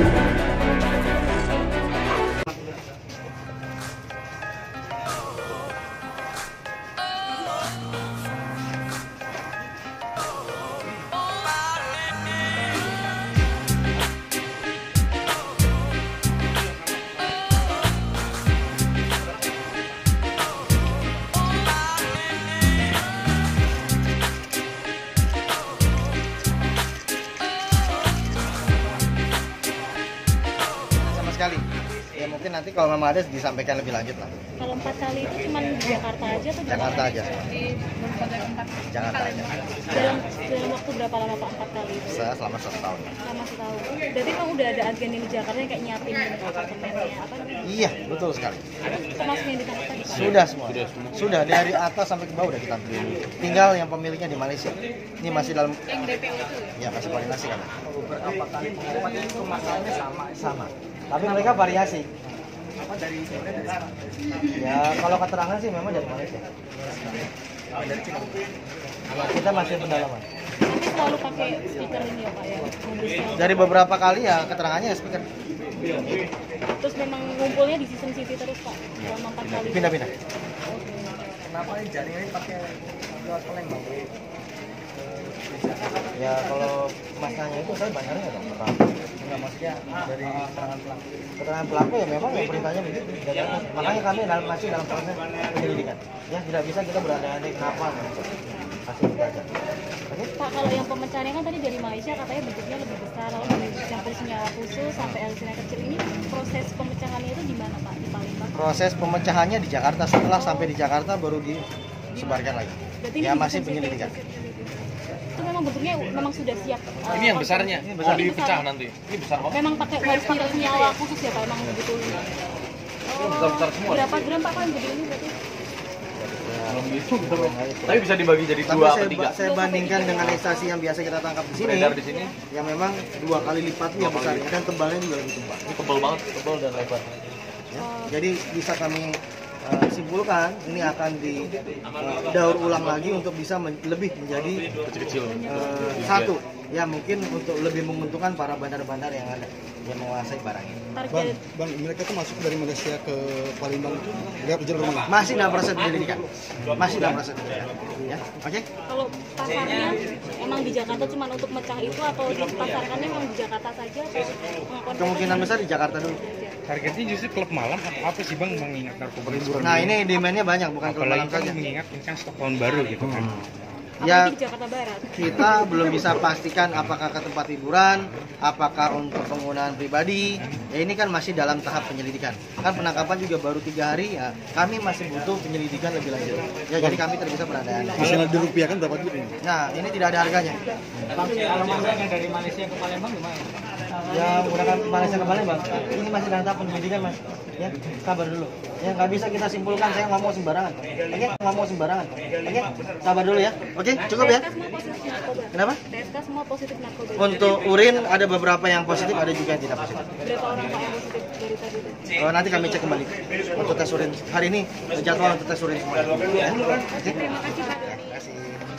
sama sekali. Ya mungkin nanti kalau memang ada disampaikan lebih lanjut lah. Kalau empat kali itu cuma di Jakarta aja atau di Jakarta aja. Jakarta aja. Dalam, dalam waktu berapa lama Pak empat kali itu? saya selama satu tahun. Sama setahun. Berarti emang udah ada agen di Jakarta yang kayak nyiapin apartemennya apa namanya? iya betul sekali. Termasuk yang ditangkap tadi Pak? sudah semua. Sudah dari atas sampai ke bawah udah kita ambil tinggal yang pemiliknya di Malaysia. Ini masih dalam Yang DPO itu? Ya? ya masih koordinasi kan. Beberapa kali pengumuman itu masalahnya sama sama tapi mereka variasi apa dari ya kalau keterangan sih memang dari Malaysia dari Cina kita masih pendalaman Tapi selalu pakai speaker ini ya Pak ya? Dari beberapa kali ya keterangannya ya speaker Terus memang ngumpulnya di season city terus Pak? Selama empat kali? pindah-pindah kenapa ini jaringan ini pakai lewat Palembang ya kalau mas tanya itu saya bandarnya nggak paham nggak maksudnya dari keterangan pelaku keterangan pelaku ya memang ya perintahnya begitu. Dari atas. makanya kami dalam masih dalam proses penyelidikan. Ya tidak bisa kita berandai-andai kenapa masih kita aja Pak, kalau yang pemecahannya kan tadi dari Malaysia katanya bentuknya lebih besar, lalu dicampur senyawa khusus sampai alusinnya kecil. Ini proses pemecahannya itu di mana Pak? Di Palembang? proses pemecahannya di Jakarta. Setelah sampai di Jakarta baru disebarkan lagi. Berarti ya masih penyelidikan Itu memang bentuknya memang sudah siap. uh, Ini yang besarnya, Ini mau besar. dipecah nanti. Ini besar kok. Memang pakai spiral senyawa khusus ya Pak, emang begitu. Oh, besar-besar semua. Berapa gram Pak kalau yang gede ini berarti? Belum gitu. Tapi bisa dibagi jadi tapi dua saya, atau tiga. saya bandingkan dengan ekstasi yang biasa kita tangkap di sini Beredar di sini. yang memang dua kali lipatnya besarnya dan tebalnya juga lebih tebal. Ini tebal banget, tebal dan lebar. Ya. Jadi bisa kami uh, simpulkan ini akan di uh, daur ulang lagi untuk bisa men- lebih menjadi Kecil-kecil. uh, satu ya mungkin untuk lebih menguntungkan para bandar-bandar yang ada yang menguasai barang ini. Bang, Target bang, mereka tuh masuk dari Malaysia ke Palembang itu lewat jalur mana? Masih dalam proses penyelidikan. Masih dalam proses penyelidikan. Ya, oke. kalau pasarnya emang di Jakarta cuma untuk mecah itu atau dipasarkannya memang di Jakarta saja atau Kemungkinan besar di Jakarta dulu. Targetnya justru klub malam atau apa sih bang mengingat narkoba hiburan? Nah ini demandnya banyak bukan apalagi kelemahan kan saja. mengingat ini kan stok tahun baru gitu kan. Ya Jakarta Barat kita belum bisa pastikan apakah ke tempat hiburan, apakah untuk penggunaan pribadi. Ya ini kan masih dalam tahap penyelidikan. Kan penangkapan juga baru tiga hari ya. Kami masih butuh penyelidikan lebih lanjut. Ya jadi kami tidak bisa berandai-andai. Masalah dirupiahkan berapa duit ini? Nah ini tidak ada harganya. Kalau masuk yang dari Malaysia ke Palembang gimana? Ya menggunakan Malaysia ke Palembang. Ini masih dalam tahap penyelidikan mas. Ya sabar dulu. Ya nggak bisa kita simpulkan saya ngomong sembarangan. Oke ngomong sembarangan. Oke sabar dulu ya. Oke cukup ya. Kenapa? Semua positif narkoba Untuk urin ada beberapa yang positif, ada juga yang tidak positif. berapa orang Pak yang positif dari tadi itu Oh, nanti kami cek kembali untuk tes urin. Hari ini jadwal untuk tes urin semua. Ya? Oke. terima kasih Pak Terima kasih.